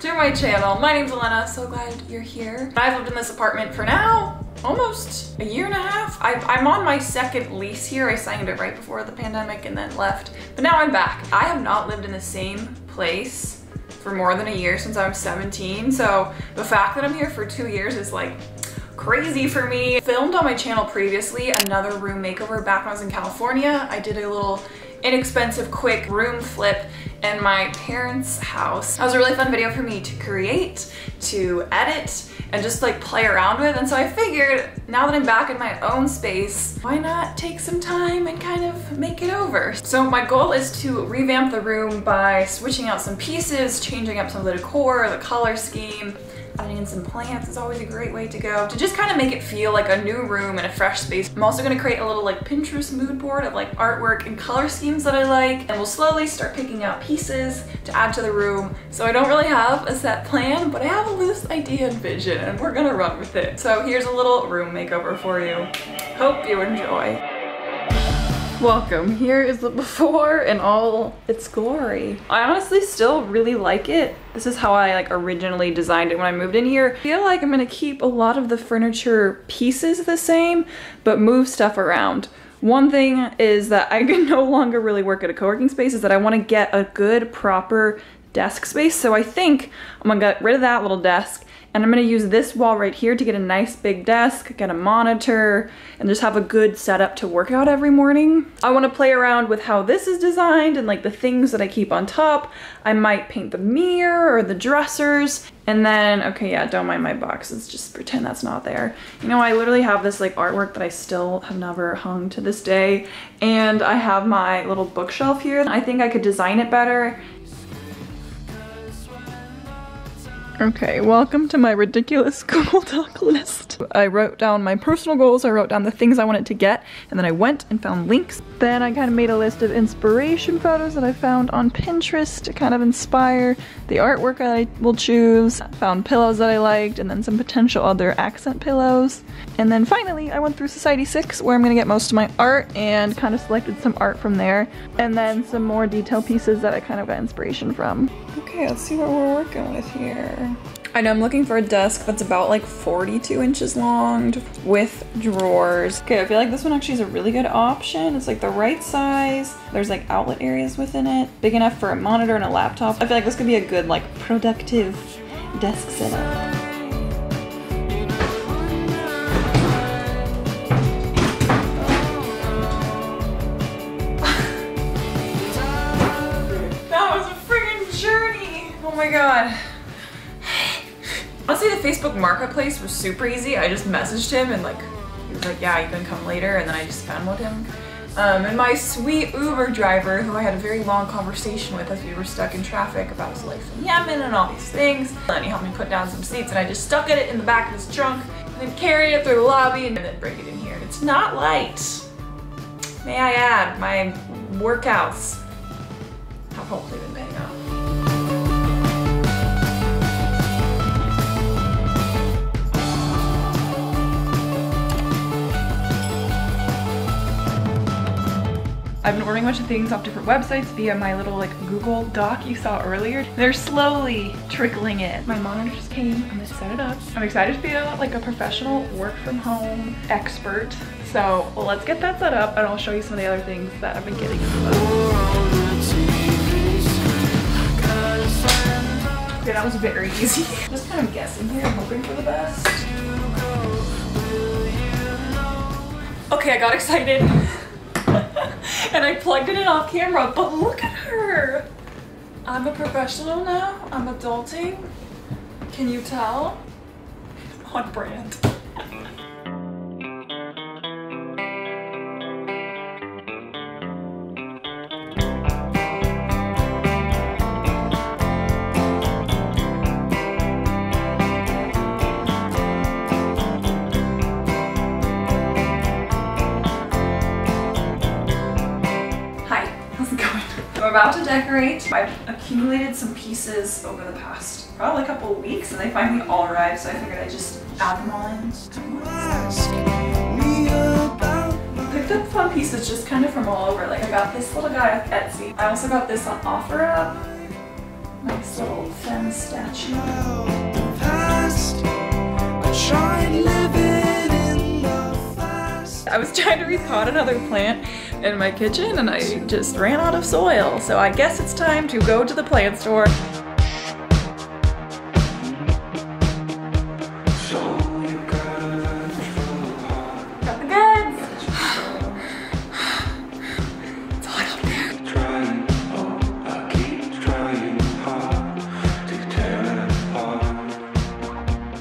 to my channel. My name's Elena, so glad you're here. I've lived in this apartment for now almost a year and a half. I, I'm on my second lease here. I signed it right before the pandemic and then left, but now I'm back. I have not lived in the same place for more than a year since I was 17, so the fact that I'm here for two years is like crazy for me. Filmed on my channel previously another room makeover back when I was in California. I did a little inexpensive, quick room flip in my parents' house. That was a really fun video for me to create, to edit, and just like play around with. And so I figured now that I'm back in my own space, why not take some time and kind of make it over? So my goal is to revamp the room by switching out some pieces, changing up some of the decor, the color scheme, Adding in some plants is always a great way to go to just kind of make it feel like a new room and a fresh space. I'm also to create a little like Pinterest mood board of like artwork and color schemes that I like and we'll slowly start picking out pieces to add to the room. So I don't really have a set plan but I have a loose idea and vision and we're gonna run with it. So here's a little room makeover for you. Hope you enjoy. Welcome. Here is the before in all its glory. I honestly still really like it. This is how I like originally designed it when I moved in here. I feel like I'm gonna keep a lot of the furniture pieces the same, but move stuff around. One thing is that I can no longer really work at a co-working space is that I wanna get a good proper desk space. So I think I'm gonna get rid of that little desk and I'm gonna use this wall right here to get a nice big desk, get a monitor, and just have a good setup to work out every morning. I wanna play around with how this is designed and like the things that I keep on top. I might paint the mirror or the dressers. And then, okay, yeah, don't mind my boxes, just pretend that's not there. You know, I literally have this like artwork that I still have never hung to this day. And I have my little bookshelf here. I think I could design it better Okay, welcome to my ridiculous Google Doc list. I wrote down my personal goals, I wrote down the things I wanted to get, and then I went and found links. Then I kind of made a list of inspiration photos that I found on Pinterest to kind of inspire the artwork that I will choose. Found pillows that I liked, and then some potential other accent pillows. And then finally, I went through Society6 where I'm gonna get most of my art and kind of selected some art from there. And then some more detail pieces that I kind of got inspiration from. Okay, let's see what we're working with here. I know I'm looking for a desk that's about like 42 inches long with drawers. Okay, I feel like this one actually is a really good option. It's like the right size. There's like outlet areas within it. Big enough for a monitor and a laptop. I feel like this could be a good like productive desk setup. That was a friggin' journey. Oh my god. Honestly, the Facebook Marketplace was super easy. I just messaged him and like, he was like, yeah, you can come later. And then I just Venmoed him. Um, and my sweet Uber driver, who I had a very long conversation with as we were stuck in traffic about his life in Yemen and all these things. And he helped me put down some seats and I just stuck it in the back of his trunk and then carried it through the lobby and then bring it in here. It's not light. May I add, my workouts have hopefully been paying I've been ordering a bunch of things off different websites via my little like Google Doc you saw earlier. They're slowly trickling in. My monitor just came, I'm gonna set it up. I'm excited to be like a professional work from home expert. So let's get that set up and I'll show you some of the other things that I've been getting. Okay, that was very easy. Just kind of guessing here, hoping for the best. Okay, I got excited. and I plugged it in off camera, but look at her. I'm a professional now. I'm adulting. Can you tell? On brand. I'm about to decorate. I've accumulated some pieces over the past probably a couple of weeks and they finally all arrived so I figured I'd just add them all in. Picked up fun pieces just kind of from all over. Like I got this little guy off Etsy. I also got this on OfferUp. Nice little femme statue. I was trying to repot another plant in my kitchen and I just ran out of soil. So I guess it's time to go to the plant store.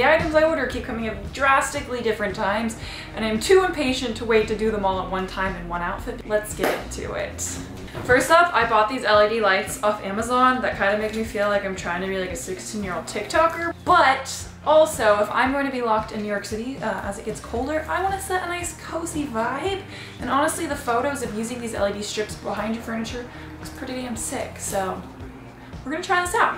Items I order keep coming at drastically different times, and I'm too impatient to wait to do them all at one time in one outfit. Let's get into it. First up, I bought these LED lights off Amazon that kind of make me feel like I'm trying to be like a 16 year old TikToker. But also, if I'm going to be locked in New York City uh, as it gets colder, I want to set a nice cozy vibe. And honestly, the photos of using these LED strips behind your furniture looks pretty damn sick. So we're gonna try this out.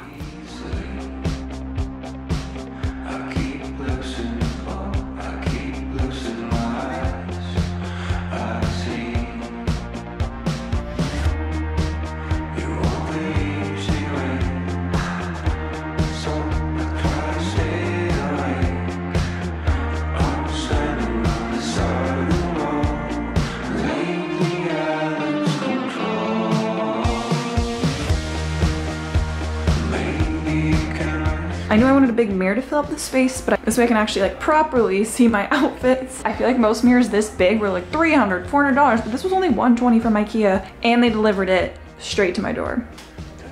I knew I wanted a big mirror to fill up the space, but this way I can actually like properly see my outfits. I feel like most mirrors this big were like 300, 400 dollars, but this was only 120 from Ikea and they delivered it straight to my door.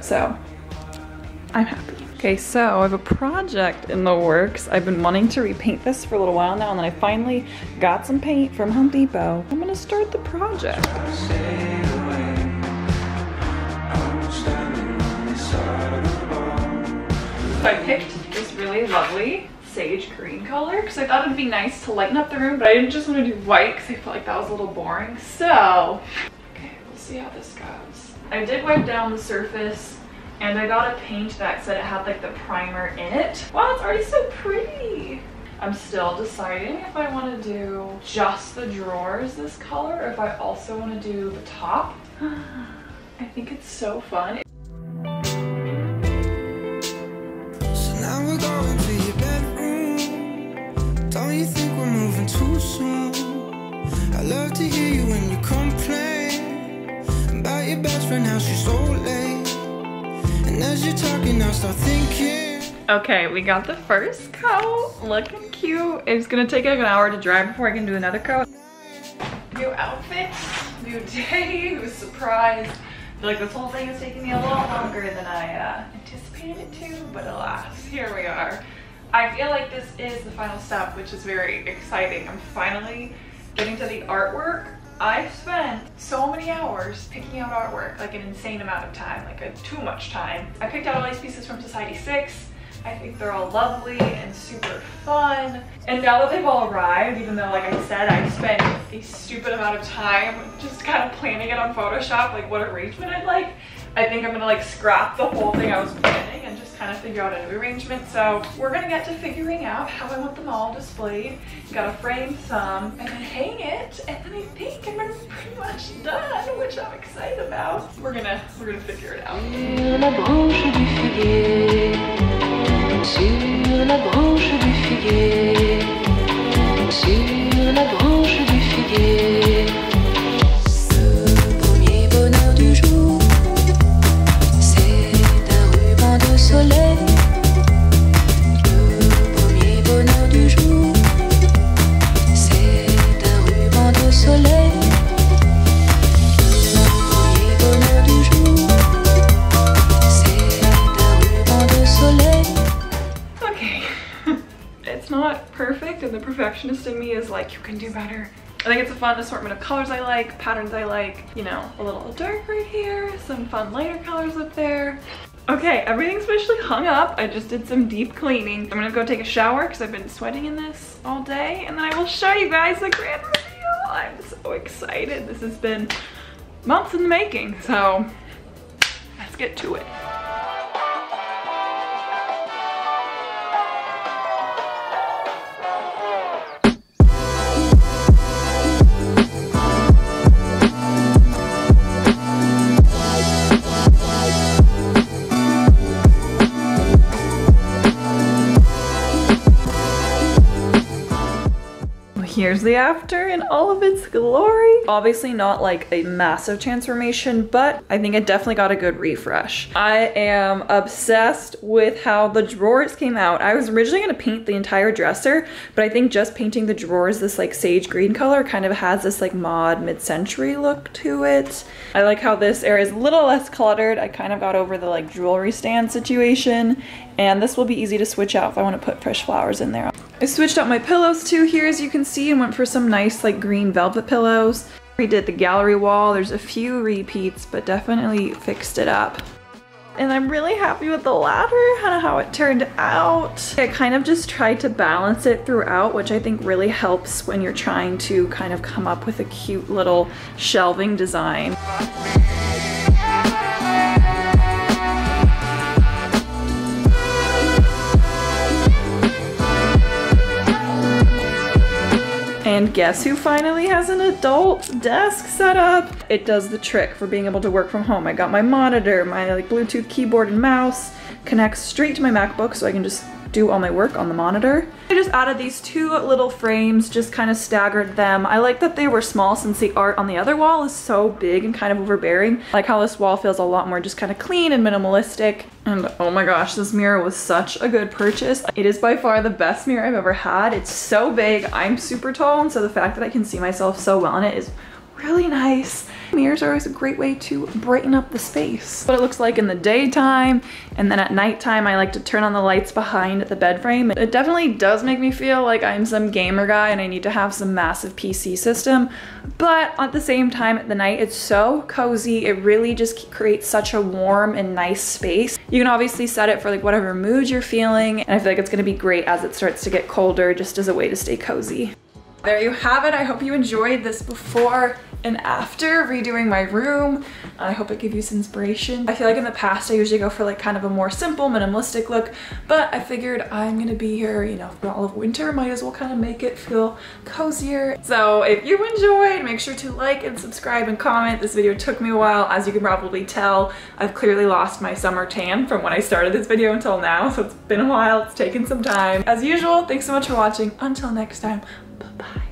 So I'm happy. Okay, so I have a project in the works. I've been wanting to repaint this for a little while now and then I finally got some paint from Home Depot. I'm gonna start the project. So I picked this really lovely sage green color because I thought it'd be nice to lighten up the room, but I didn't just want to do white because I felt like that was a little boring. So, okay, we'll see how this goes. I did wipe down the surface and I got a paint that said it had like the primer in it. Wow, it's already so pretty. I'm still deciding if I want to do just the drawers this color or if I also want to do the top. I think it's so fun. Okay, we got the first coat, looking cute. It's gonna take like an hour to dry before I can do another coat. New outfit, new day, new surprise. I feel like this whole thing is taking me a little longer than I uh, anticipated it to, but alas, here we are. I feel like this is the final step, which is very exciting. I'm finally getting to the artwork. I've spent so many hours picking out artwork, like an insane amount of time, like a too much time. I picked out all these pieces from Society 6. I think they're all lovely and super fun. And now that they've all arrived, even though like I said, I spent a stupid amount of time just kind of planning it on Photoshop, like what arrangement I'd like, I think I'm gonna like scrap the whole thing I was planning and just kind of figure out a new arrangement. So we're gonna get to figuring out how I want them all displayed. Gotta frame some and then hang it. And then I think I'm pretty much done, which I'm excited about. We're gonna, we're gonna figure it out. Sur la branche du figuier, sur la branche du figuier. Perfectionist in me is like, you can do better. I think it's a fun assortment of colors I like, patterns I like, you know, a little dark right here, some fun lighter colors up there. Okay, everything's officially hung up. I just did some deep cleaning. I'm gonna go take a shower because I've been sweating in this all day and then I will show you guys the grand reveal. I'm so excited. This has been months in the making, so let's get to it. Here's the after in all of its glory. Obviously not like a massive transformation, but I think it definitely got a good refresh. I am obsessed with how the drawers came out. I was originally gonna paint the entire dresser, but I think just painting the drawers this like sage green color kind of has this like mod mid-century look to it. I like how this area is a little less cluttered. I kind of got over the like jewelry stand situation and this will be easy to switch out if I want to put fresh flowers in there. I switched out my pillows too here as you can see and went for some nice like green velvet pillows. Redid the gallery wall. There's a few repeats but definitely fixed it up and I'm really happy with the ladder how it turned out. I kind of just tried to balance it throughout, which I think really helps when you're trying to kind of come up with a cute little shelving design. And guess who finally has an adult desk set up? It does the trick for being able to work from home. I got my monitor, my like Bluetooth keyboard and mouse, connects straight to my MacBook so I can just do all my work on the monitor. I just added these two little frames, just kind of staggered them. I like that they were small since the art on the other wall is so big and kind of overbearing. like how this wall feels a lot more just kind of clean and minimalistic. And oh my gosh, this mirror was such a good purchase. It is by far the best mirror I've ever had. It's so big, I'm super tall, and so the fact that I can see myself so well in it is really nice. Mirrors are always a great way to brighten up the space. What it looks like in the daytime, and then at nighttime I like to turn on the lights behind the bed frame. It definitely does make me feel like I'm some gamer guy and I need to have some massive PC system, but at the same time at the night it's so cozy. It really just creates such a warm and nice space. You can obviously set it for like whatever mood you're feeling, and I feel like it's gonna be great as it starts to get colder just as a way to stay cozy. There you have it. I hope you enjoyed this before and after redoing my room. I hope it gave you some inspiration. I feel like in the past I usually go for like kind of a more simple minimalistic look, but I figured I'm gonna be here, you know, for all of winter, might as well kind of make it feel cozier. So if you enjoyed, make sure to like and subscribe and comment. This video took me a while. As you can probably tell, I've clearly lost my summer tan from when I started this video until now, so it's been a while, it's taken some time. As usual, thanks so much for watching. Until next time, bye-bye.